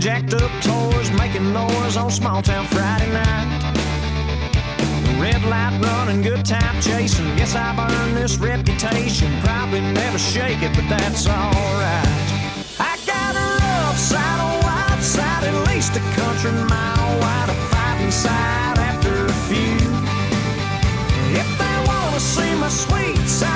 driving jacked up toys making noise on small town Friday night. Red light running, good time chasing. Guess I've earned this reputation. Probably never shake it, but that's alright. I got a rough side, a wide side, at least a country mile wide, a fighting side after a few. If they wanna see my sweet side.